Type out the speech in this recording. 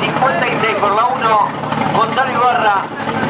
56 Formula 1 Gonzalo Ibarra.